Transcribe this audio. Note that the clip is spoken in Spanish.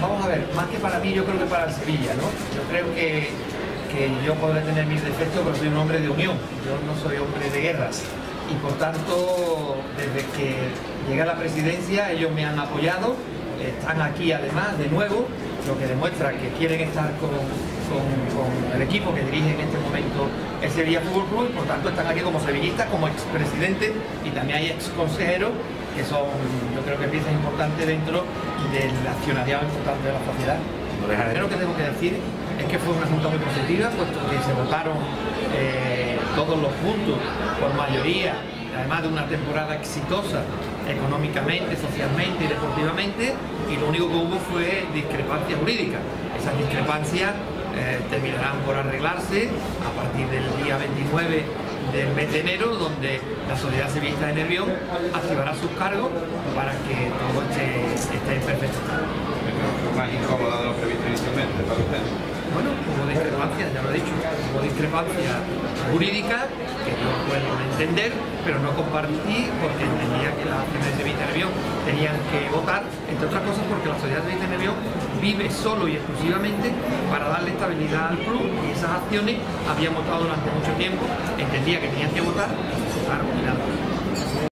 vamos a ver, más que para mí, yo creo que para el Sevilla, ¿no? Yo creo que, que yo podré tener mis defectos, pero soy un hombre de unión, yo no soy hombre de guerras. Y por tanto, desde que llegué a la presidencia, ellos me han apoyado, están aquí además de nuevo, lo que demuestra que quieren estar con, el equipo que dirige en este momento el Sevilla Fútbol Club y por tanto están aquí como sevillistas, como expresidentes y también hay ex consejeros que son, yo creo que piezas importantes dentro del accionariado importante de la sociedad. Lo primero que tengo que decir es que fue una junta muy positiva, puesto que se votaron eh, todos los puntos por mayoría, además de una temporada exitosa económicamente, socialmente y deportivamente, y lo único que hubo fue discrepancia jurídica. Esas discrepancias eh, terminarán por arreglarse a partir del día 29 del mes de enero, donde la Sociedad Civista de Nervión activará sus cargos para que todo esté, esté en perfecto estado. más incómoda de lo previsto inicialmente para usted? Bueno, hubo discrepancias, ya lo he dicho, hubo discrepancias jurídicas que no puedo entender, pero no compartí porque entendía que las acciones de Vita Nervión tenían que votar, entre otras cosas porque la sociedad de Nervión vive solo y exclusivamente para darle estabilidad al club y esas acciones habían votado durante mucho tiempo, entendía que tenían que votar, votaron y nada.